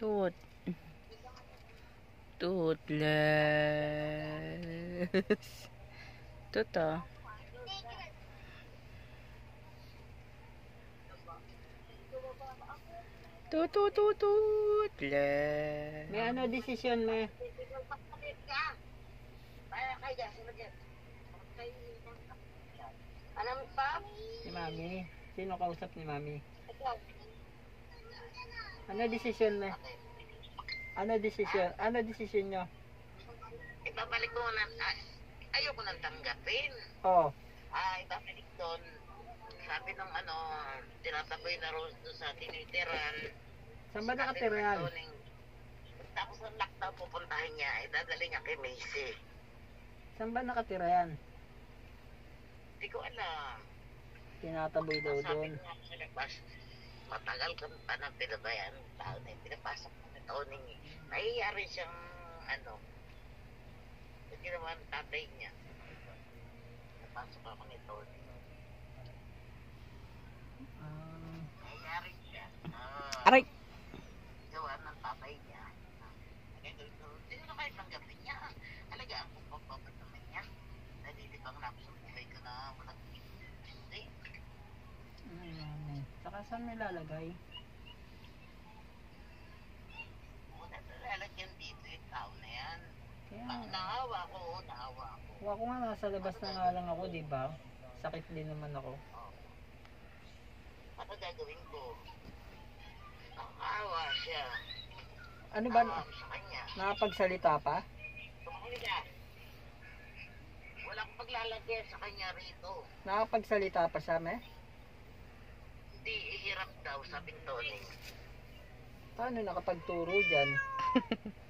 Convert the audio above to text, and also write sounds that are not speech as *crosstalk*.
Toot. Toothless. Toot ah. Toothless. May ano desisyon mo? Alam pa? Si Mami. Sino kausap ni Mami? Ano desisyon mo? Ano desisyon? Ano desisyon nyo? Ibabalik ko na, ayoko nang tanggapin. Oh, Ah, ibabalik doon. Sabi nung ano, tinataboy na rose doon sa tinitiran. saan ba nakatira yan? Tapos ang lockdown pupuntahin niya, idadali niya kay Macy. Saan ba nakatira yan? Hindi ko alam. Tinataboy daw Sabi doon. ko nga matagal ka pa na pinabayaan ng tao na yung pinapasok mo ni Tony. Nahihiya rin siyang ano, hindi naman tatay niya. Napasok ako ni Tony. Ah, Nahihiya rin siya. Ah, Aray! gawa ng tatay niya. Hindi na kayo tanggapin niya. Alagaan ko pagbabat naman niya. Nalilibang na ako sa buhay ko na walang hindi. Saan may lalagay? Una na lalagyan dito yung tao na yan. Kaya, Na, naawa ko, oo, naawa ko. ako nga nasa labas na nga lang ako, di ba? Sakit din naman ako. Ano gagawin ko? Nakaawa siya. Ano ba? Sa kanya. Nakapagsalita pa? Tumahuli ka. Walang paglalagyan sa kanya rito. Nakapagsalita pa siya, me? Ni Tony. Paano nakapagturo dyan? *laughs*